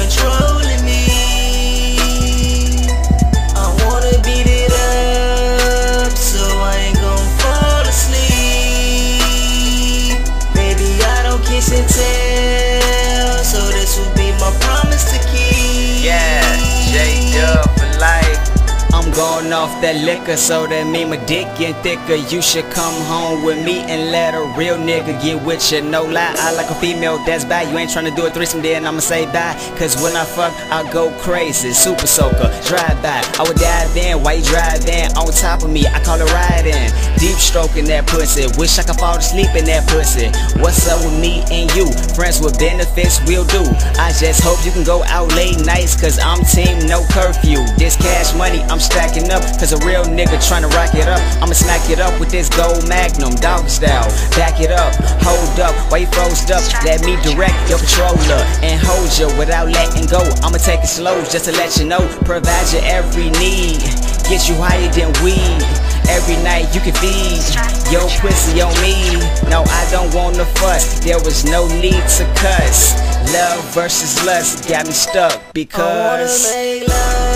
liquor I'm off that liquor, so that mean my dick getting thicker. You should come home with me and let a real nigga get with you. No lie, I like a female that's bad. You ain't tryna do a threesome, then I'ma say bye. Cause when I fuck, I go crazy. Super soaker, drive by. I would dive in while you drive in. On top of me, I call it riding. Deep stroking that pussy. Wish I could fall asleep in that pussy. What's up with me and you? Friends with benefits, we'll do. I just hope you can go out late nights, cause I'm team no curfew. This cash money, I'm stacking up, cause a real nigga tryna rock it up. I'ma smack it up with this gold magnum, dog style. Back it up, hold up, while you froze up. Let me direct your controller and hold you without letting go. I'ma take it slow just to let you know. Provide your every need, get you higher than weed. Every night you can feed your pussy on me. No, I don't wanna fuss. There was no need to cuss. Love versus lust got me stuck because.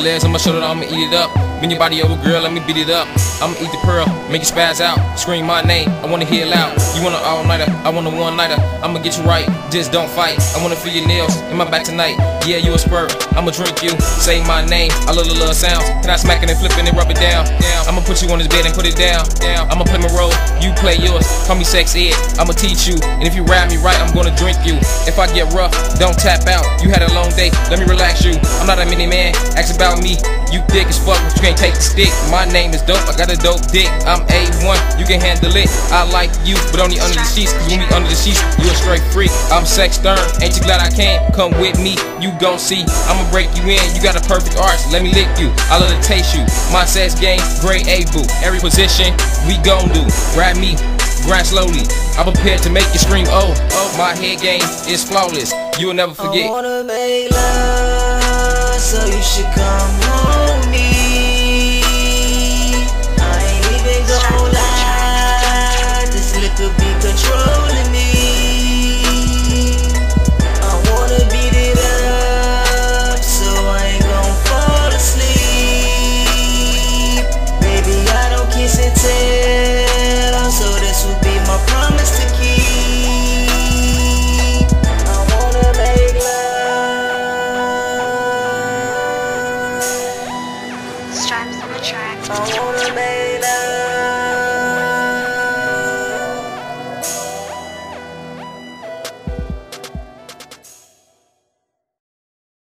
Your legs on my shoulder, I'ma eat it up. Bend your body over, girl, let me beat it up. I'ma eat the pearl, make you spaz out. Scream my name, I wanna hear loud. You want an all nighter, I want a one nighter. I'ma get you right, just don't fight. I wanna feel your nails in my back tonight. Yeah, you a spurt, I'ma drink you. Say my name, I love the little sounds. Can I smack it and flip it and rub it down? down. I'ma put you on this bed and put it down. down. I'ma play my role, you play yours. Call me sex ed, I'ma teach you. And if you ride me right, I'm gonna drink you. If I get rough, don't tap out. You had a long day, let me relax you. I'm not a mini man, ask about me. You thick as fuck, but you can't take the stick. My name is dope, I got a dope dick. I'm A1, you can handle it. I like you, but only under the sheets. Cause when we under the sheets, you a straight freak. I'm sex stern, ain't you glad I came? Come with me, you gon' see. I'ma break you in, you got a perfect arch, let me lick you. I love to taste you. My sex game, grade A boo. Every position, we gon' do. Grab me, grind slowly. I'm prepared to make you scream, oh, oh, my head game is flawless. You will never I forget. wanna make love, so you should come home me. Oh.